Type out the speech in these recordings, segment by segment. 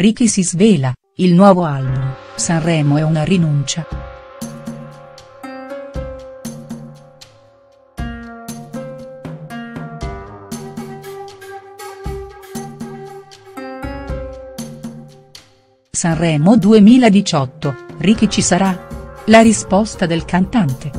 Ricky si svela, il nuovo album, Sanremo è una rinuncia. Sanremo 2018, Ricky ci sarà? La risposta del cantante.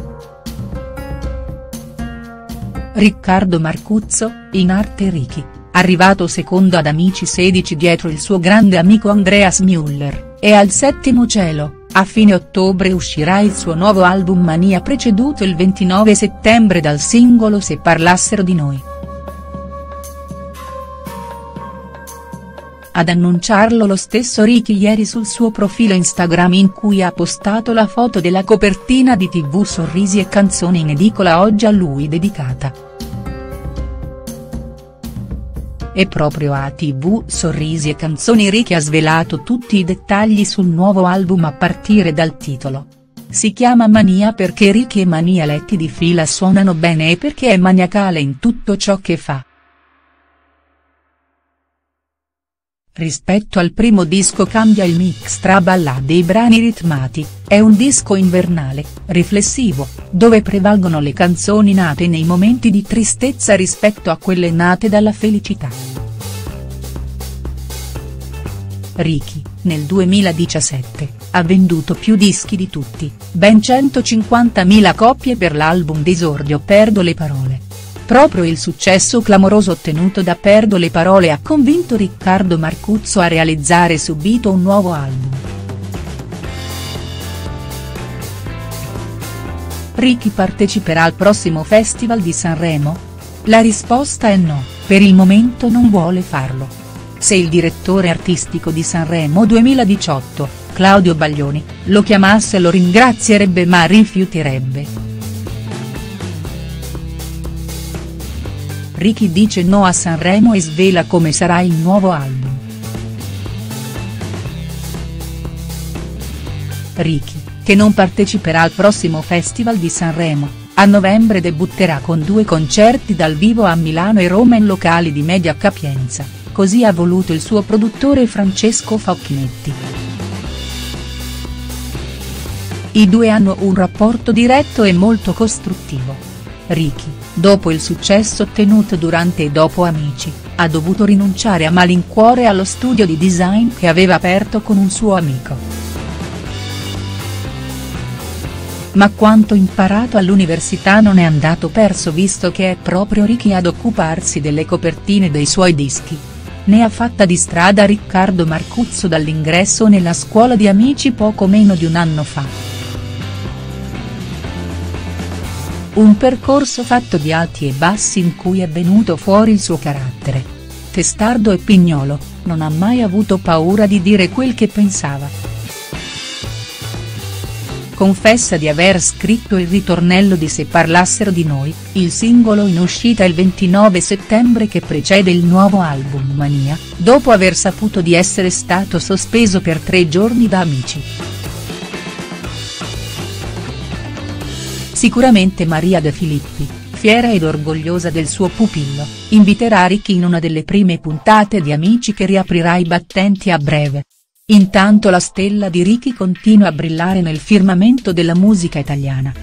Riccardo Marcuzzo, in arte Ricky, arrivato secondo ad Amici 16 dietro il suo grande amico Andreas Müller, è al settimo cielo, a fine ottobre uscirà il suo nuovo album Mania preceduto il 29 settembre dal singolo Se parlassero di noi. Ad annunciarlo lo stesso Ricky ieri sul suo profilo Instagram in cui ha postato la foto della copertina di tv Sorrisi e canzoni in edicola oggi a lui dedicata. E proprio a tv Sorrisi e canzoni Ricky ha svelato tutti i dettagli sul nuovo album a partire dal titolo. Si chiama Mania perché Ricky e Mania letti di fila suonano bene e perché è maniacale in tutto ciò che fa. Rispetto al primo disco cambia il mix tra ballade e brani ritmati, è un disco invernale, riflessivo, dove prevalgono le canzoni nate nei momenti di tristezza rispetto a quelle nate dalla felicità. Ricky, nel 2017, ha venduto più dischi di tutti, ben 150.000 copie per l'album d'esordio Perdo le parole. Proprio il successo clamoroso ottenuto da Perdo le parole ha convinto Riccardo Marcuzzo a realizzare subito un nuovo album. Ricky parteciperà al prossimo Festival di Sanremo? La risposta è no, per il momento non vuole farlo. Se il direttore artistico di Sanremo 2018, Claudio Baglioni, lo chiamasse lo ringrazierebbe ma rifiuterebbe. Ricky dice no a Sanremo e svela come sarà il nuovo album. Ricky, che non parteciperà al prossimo Festival di Sanremo, a novembre debutterà con due concerti dal vivo a Milano e Roma in locali di media capienza, così ha voluto il suo produttore Francesco Facchinetti. I due hanno un rapporto diretto e molto costruttivo. Ricky, dopo il successo ottenuto durante e dopo Amici, ha dovuto rinunciare a malincuore allo studio di design che aveva aperto con un suo amico. Ma quanto imparato all'università non è andato perso visto che è proprio Ricky ad occuparsi delle copertine dei suoi dischi. Ne ha fatta di strada Riccardo Marcuzzo dall'ingresso nella scuola di Amici poco meno di un anno fa. Un percorso fatto di alti e bassi in cui è venuto fuori il suo carattere. Testardo e pignolo, non ha mai avuto paura di dire quel che pensava. Confessa di aver scritto il ritornello di Se parlassero di noi, il singolo in uscita il 29 settembre che precede il nuovo album Mania, dopo aver saputo di essere stato sospeso per tre giorni da amici. Sicuramente Maria De Filippi, fiera ed orgogliosa del suo pupillo, inviterà Ricky in una delle prime puntate di Amici che riaprirà i battenti a breve. Intanto la stella di Ricky continua a brillare nel firmamento della musica italiana.